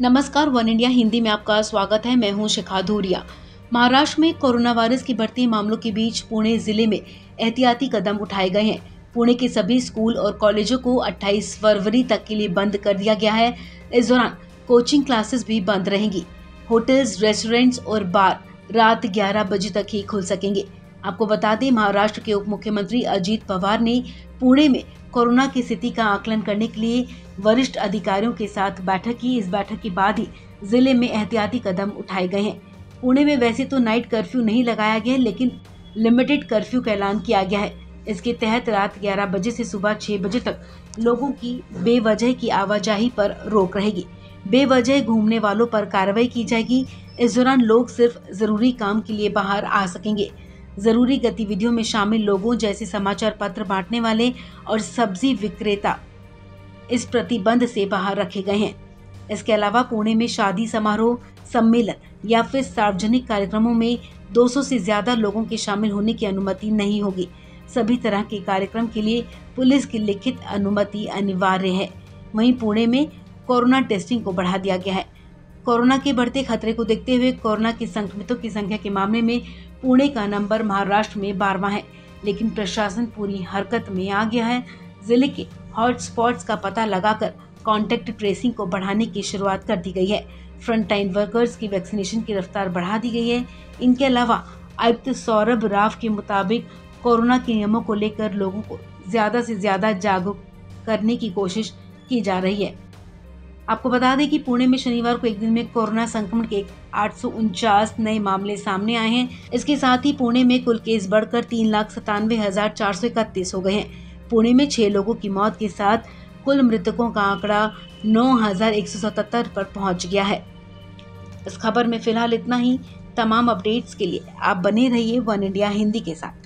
नमस्कार, one India Hindi में आपका स्वागत है। मैं हूँ शिखा धूरिया। महाराष्ट्र में कोरोना वायरस के बढ़ते मामलों के बीच पुणे ज़िले में एहतियाती कदम उठाए गए हैं। पुणे के सभी स्कूल और कॉलेजों को 28 फरवरी तक के लिए बंद कर दिया गया है। इस दौरान कोचिंग क्लासेस भी बंद रहेंगी। होटल्स, रेस्टोरेंट्स और बार रात 11 बजे तक ही खुल सकेंगे। आपको बता दें, महाराष्ट्र के उप मुख्यमंत्री अजीत पवार ने पुणे में कोरोना की स्थिति का आकलन करने के लिए वरिष्ठ अधिकारियों के साथ बैठक की। इस बैठक के बाद ही ज़िले में एहतियाती कदम उठाए गए हैं। पुणे में वैसे तो नाइट कर्फ्यू नहीं लगाया गया, लेकिन लिमिटेड कर्फ्यू का ऐलान किया गया है। इसके तहत रात 11 बजे से सुबह 6 बजे तक लोगों की बेवजह की आवाजाही पर रोक रहेगी। बेवजह घूमने वालों पर कार्रवाई की जाएगी। इस दौरान लोग सिर्फ़ ज़रूरी काम के लिए बाहर आ सकेंगे। ज़रूरी गतिविधियों में शामिल लोगों जैसे समाचार पत्र बांटने वाले और सब्ज़ी विक्रेता इस प्रतिबंध से बाहर रखे गए हैं। इसके अलावा पुणे में शादी समारोह, सम्मेलन या फिर सार्वजनिक कार्यक्रमों में 200 से ज़्यादा लोगों के शामिल होने की अनुमति नहीं होगी। सभी तरह के कार्यक्रम के लिए पुलिस की लिखित अनुमति अनिवार्य है। वहीं पुणे में कोरोना टेस्टिंग को बढ़ा दिया गया है। कोरोना के बढ़ते खतरे को देखते हुए कोरोना के संक्रमितों की संख्या के मामले में पुणे का नंबर महाराष्ट्र में बारवा है, लेकिन प्रशासन पूरी हरकत में आ गया है। ज़िले के हॉटस्पॉट्स का पता लगाकर कॉन्टेक्ट ट्रेसिंग को बढ़ाने की शुरुआत कर दी गई है। फ्रंट टाइम वर्कर्स की वैक्सीनेशन की रफ्तार बढ़ा दी गई है। इनके अलावा आयुक्त सौरभ राव के मुताबिक कोरोना के नियमों को लेकर लोगों को ज़्यादा से ज़्यादा जागरूक करने की कोशिश की जा रही है। आपको बता दें कि पुणे में शनिवार को एक दिन में कोरोना संक्रमण के आठ सौ उनचास नए मामले सामने आए हैं। इसके साथ ही पुणे में कुल केस बढ़कर तीन लाख सतानवे हज़ार चार सौ इकतीस हो गए हैं। पुणे में छह लोगों की मौत के साथ कुल मृतकों का आंकड़ा नौ हज़ार एक सौ सतहत्तर पर पहुँच गया है। इस खबर में फ़िलहाल इतना ही। तमाम अपडेट्स के लिए आप बने रहिए वन इंडिया हिंदी के साथ।